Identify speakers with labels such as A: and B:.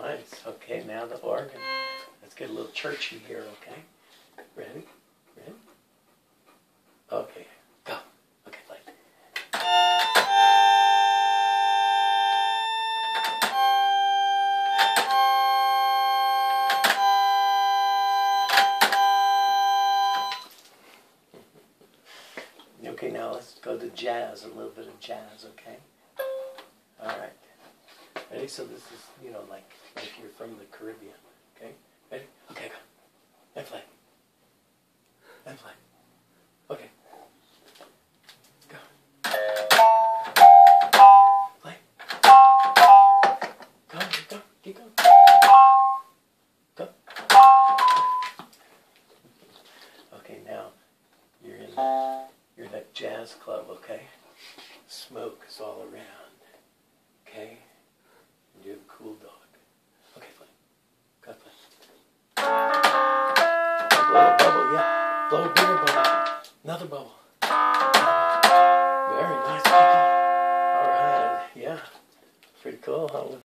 A: Nice. Okay, now the organ. Let's get a little churchy here, okay? Ready? Ready? Okay. Go. Okay. Okay, now let's go to jazz, a little bit of jazz, okay? Ready? So this is, you know, like like you're from the Caribbean, okay? Ready? Okay, go. And play. And play. Okay. Go. Play. Go, go, keep going. Go. Okay, now you're in you're in that jazz club, okay? Smoke is all around, Blow a bubble, yeah. Blow a bigger bubble. Another bubble. Very nice. All right, yeah. Pretty cool, huh?